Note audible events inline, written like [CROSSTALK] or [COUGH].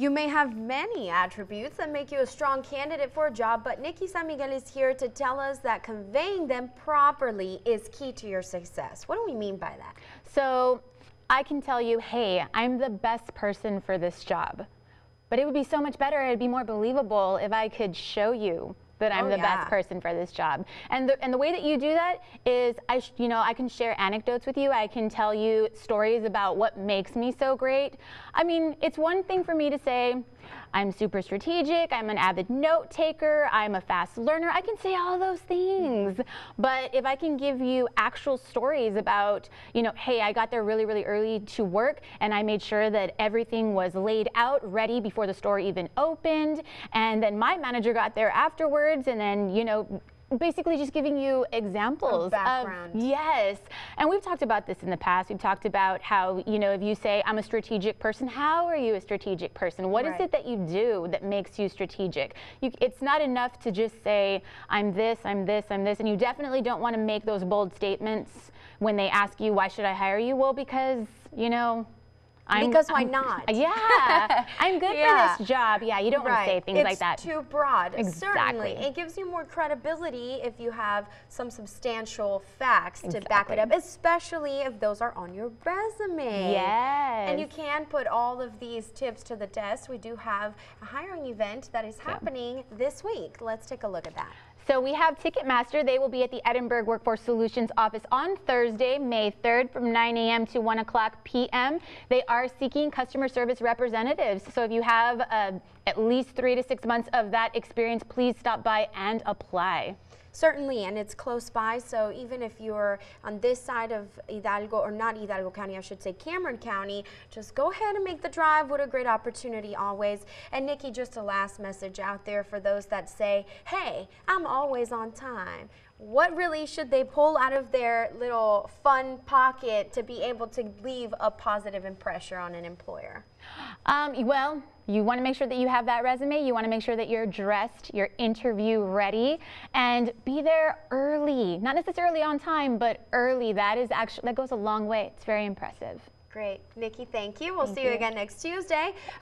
You may have many attributes that make you a strong candidate for a job, but Nikki San Miguel is here to tell us that conveying them properly is key to your success. What do we mean by that? So I can tell you, hey, I'm the best person for this job. But it would be so much better, it'd be more believable if I could show you that I'm Oh, the yeah. best person for this job. And the, and the way that you do that is, I sh- you know, I can share anecdotes with you. I can tell you stories about what makes me so great. I mean, it's one thing for me to say, I'm super strategic, I'm an avid note taker, I'm a fast learner. I can say all those things. But if I can give you actual stories about, you know, hey, I got there really, really early to work and I made sure that everything was laid out, ready before the store even opened. And then my manager got there afterwards and then, you know, basically just giving you examples of, background. yes. And we've talked about this in the past. We've talked about how you know if you say i'm a strategic person how are you a strategic person? What is Right. it that you do that makes you strategic? You, it's not enough to just say i'm this i'm this i'm this and you definitely don't want to make those bold statements when they ask you why should i hire you? Well because you know I'm, Because why I'm- not? [LAUGHS] Yeah, I'm good Yeah. for this [LAUGHS] job. Yeah, you don't want to say things it's like that. It's too broad. Certainly. Exactly. It gives you more credibility if you have some substantial facts to back it up, especially if those are on your resume. Yes. And you can put all of these tips to the test. We do have a hiring event that is happening this week. Let's take a look at that. So we have Ticketmaster. They will be at the Edinburg Workforce Solutions office on Thursday, May 3rd from 9 a.m. to 1 o'clock p.m. They are seeking customer service representatives. So if you have uh, at least three to six months of that experience, please stop by and apply. Certainly, and it's close by, so even if you're on this side of Hidalgo, or not Hidalgo County, I should say Cameron County, just go ahead and make the drive. What a great opportunity always. And Nikki, just a last message out there for those that say, hey, I'm always on time. What really should they pull out of their little fun pocket to be able to leave a positive impression on an employer? Um, well, you want to make sure that you have that resume. You want to make sure that you're dressed, you're interview ready, and be there early. Not necessarily on time, but early. That is actually that goes a long way. It's very impressive. Great. Nikki, thank you. We'll Thank see you you. again next Tuesday.